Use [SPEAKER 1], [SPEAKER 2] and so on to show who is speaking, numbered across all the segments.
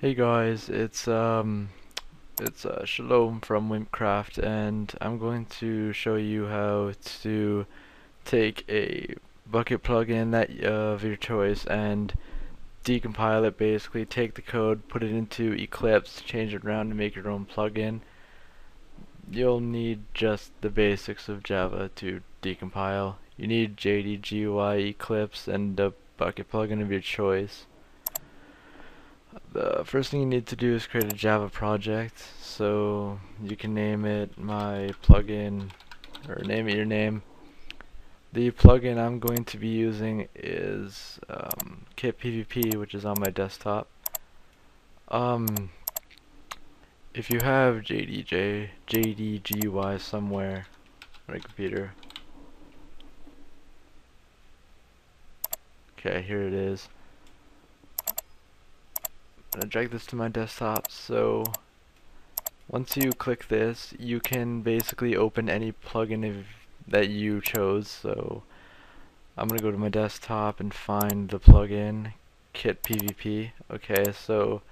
[SPEAKER 1] Hey guys, it's um it's uh, Shalom from Wimpcraft and I'm going to show you how to take a Bukkit plugin that uh, of your choice and decompile it basically, take the code, put it into Eclipse, change it around to make your own plugin. You'll need just the basics of Java to decompile. You need JDGUI Eclipse and a Bukkit plugin of your choice the first thing you need to do is create a Java project. So you can name it my plugin or name it your name. The plugin I'm going to be using is um, Kit PvP, which is on my desktop. Um, if you have JDJ, JDGUI somewhere on your computer, okay, here it is. I'm gonna drag this to my desktop so once you click this you can basically open any plugin that you chose. So I'm gonna go to my desktop and find the plugin kit pvp okay so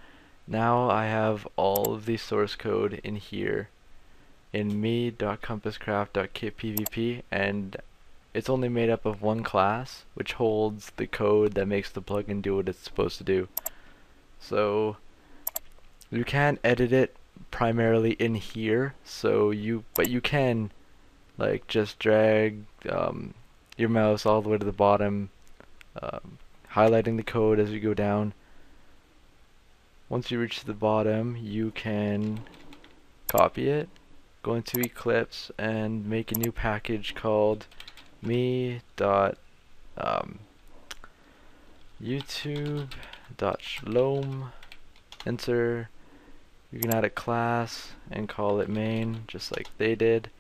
[SPEAKER 1] now I have all of the source code in here in me.compasscraft.kitpvp and it's only made up of one class which holds the code that makes the plugin do what it's supposed to do so you can edit it primarily in here. So you, but you can like just drag um, your mouse all the way to the bottom, um, highlighting the code as you go down. Once you reach the bottom, you can copy it, go into Eclipse, and make a new package called me dot um, YouTube dot shalom enter. You can add a class and call it main just like they did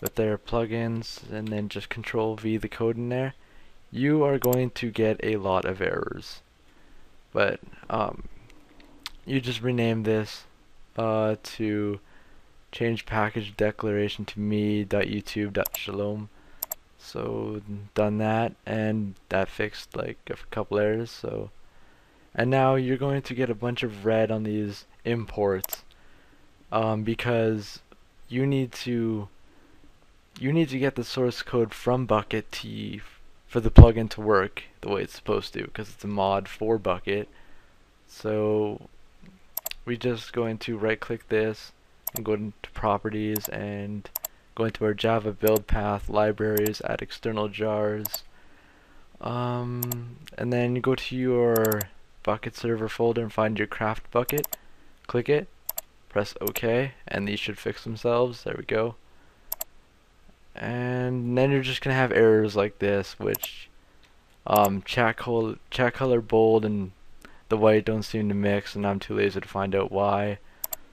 [SPEAKER 1] with their plugins and then just control V the code in there. You are going to get a lot of errors. But um, you just rename this uh, to change package declaration to me.youtube.shalom so done that and that fixed like a couple errors so and now you're going to get a bunch of red on these imports um, because you need to you need to get the source code from Bukkit to for the plugin to work the way it's supposed to because it's a mod for Bukkit so we're just going to right click this and go into properties and go into our Java build path libraries add external jars. Um, and then go to your Bukkit server folder and find your CraftBukkit. Click it, press OK, and these should fix themselves. There we go. And then you're just gonna have errors like this, which um, chat, col chat color bold and the white don't seem to mix, and I'm too lazy to find out why.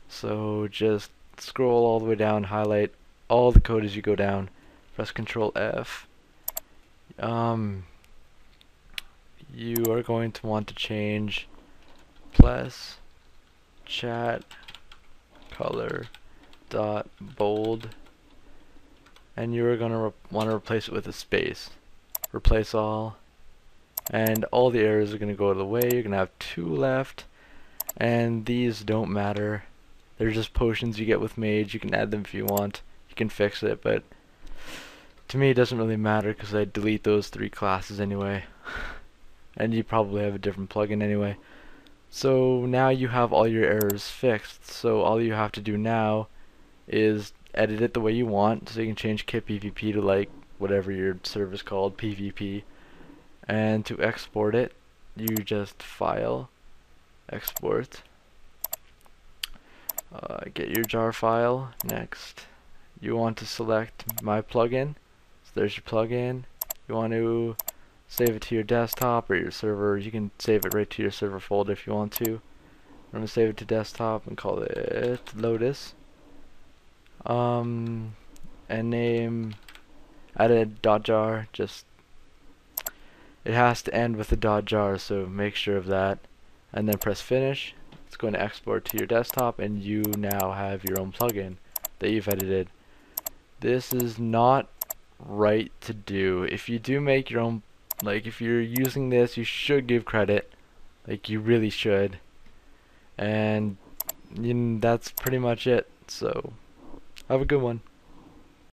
[SPEAKER 1] So just scroll all the way down, highlight all the code as you go down, press Control F. Um, you are going to want to change plus chat color dot bold and you're going to want to replace it with a space. Replace all and all the errors are going to go away you're going to have two left and these don't matter. They're just potions you get with mage. You can add them if you want. You can fix it but to me it doesn't really matter because I delete those three classes anyway and you probably have a different plugin anyway. So now you have all your errors fixed. So all you have to do now is edit it the way you want. So you can change kit PvP to like whatever your service called PvP. And to export it, you just file, export, uh, get your jar file. Next, you want to select my plugin. So there's your plugin. You want to save it to your desktop or your server. You can save it right to your server folder if you want to. I'm going to save it to desktop and call it Lotus. Um, and name, add a dot jar, just, it has to end with a dot jar, so make sure of that. And then press finish. It's going to export to your desktop and you now have your own plugin that you've edited. This is not right to do. If you do make your own like if you're using this, you should give credit. Like you really should. And you know, that's pretty much it. So, have a good one.